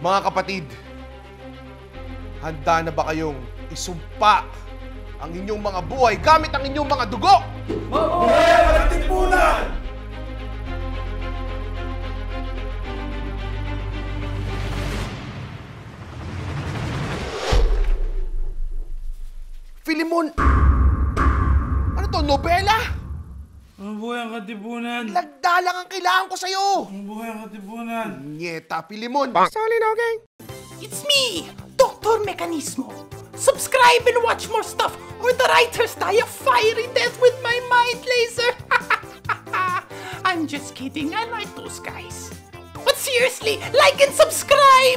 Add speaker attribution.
Speaker 1: Mga kapatid, handa na ba kayong isumpa ang inyong mga buhay gamit ang inyong mga dugo? Filimon! Ano to, nobela?
Speaker 2: Katipunan!
Speaker 1: Lagda lang ang kailangan ko sa'yo!
Speaker 2: Ang buhay ang katipunan!
Speaker 1: Nyeta, Filimon! Salin, okay?
Speaker 3: It's me, Dr. Mechanismo. Subscribe and watch more stuff, or the writers die a fiery death with my mind laser. I'm just kidding, I like those guys. But seriously, like and subscribe!